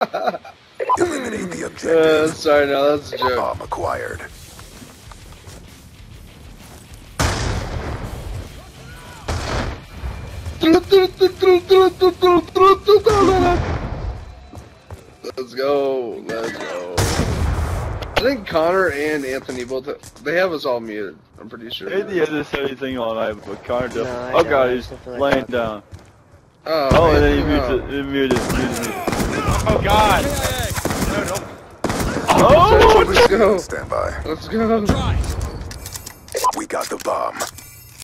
Eliminate the Uh, objective. sorry, no, that's a joke. Bomb acquired. Let's go. Let's go. I think Connor and Anthony both they have us all muted. I'm pretty sure. Andy hasn't said anything all night, but Connor does. No, oh don't. god, he's just like laying down. Oh, Oh, and then he muted, he muted, muted, muted. Oh god! No, no. Oh! Let's go. Stand by. Let's go. We got the bomb.